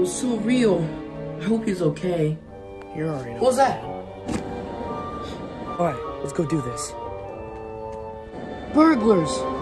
was so real. I hope he's okay. You're already. What was that? All right, let's go do this. Burglars!